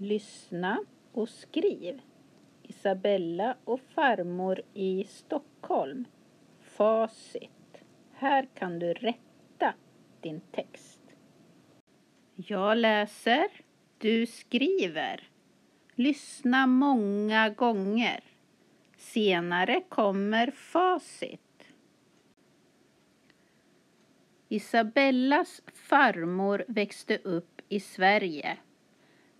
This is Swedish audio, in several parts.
Lyssna och skriv. Isabella och farmor i Stockholm. Facit. Här kan du rätta din text. Jag läser, du skriver. Lyssna många gånger. Senare kommer facit. Isabellas farmor växte upp i Sverige.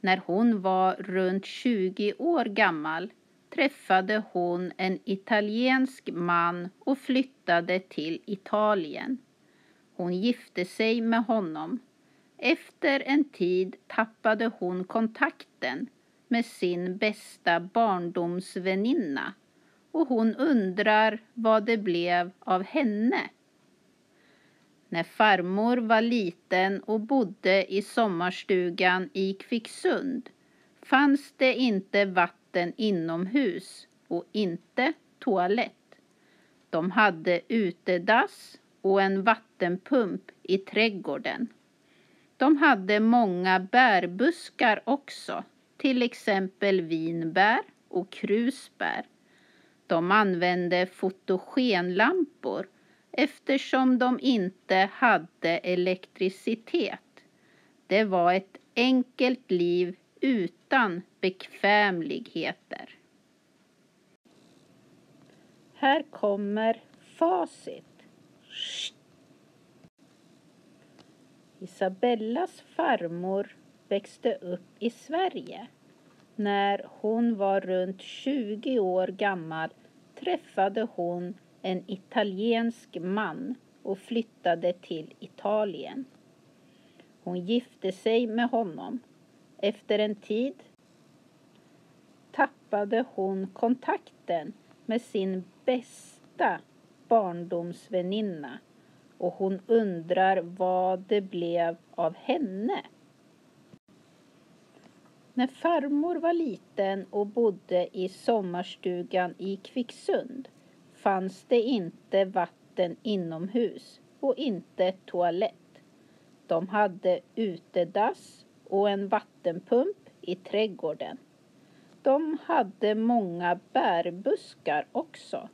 När hon var runt 20 år gammal träffade hon en italiensk man och flyttade till Italien. Hon gifte sig med honom. Efter en tid tappade hon kontakten med sin bästa barndomsväninna och hon undrar vad det blev av henne. När farmor var liten och bodde i sommarstugan i Kvicksund fanns det inte vatten inomhus och inte toalett. De hade utedass och en vattenpump i trädgården. De hade många bärbuskar också, till exempel vinbär och krusbär. De använde fotogenlampor eftersom de inte hade elektricitet. Det var ett enkelt liv utan bekvämligheter. Här kommer facit. Isabellas farmor växte upp i Sverige. När hon var runt 20 år gammal träffade hon en italiensk man och flyttade till Italien. Hon gifte sig med honom. Efter en tid tappade hon kontakten med sin bästa barndomsväninna och hon undrar vad det blev av henne. När farmor var liten och bodde i sommarstugan i Kvicksund fanns det inte vatten inomhus och inte toalett. De hade utedass och en vattenpump i trädgården. De hade många bärbuskar också,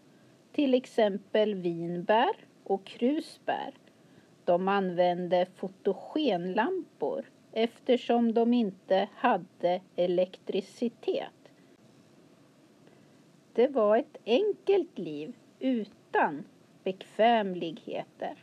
till exempel vinbär och krusbär. De använde fotogenlampor eftersom de inte hade elektricitet. Det var ett enkelt liv utan bekvämligheter.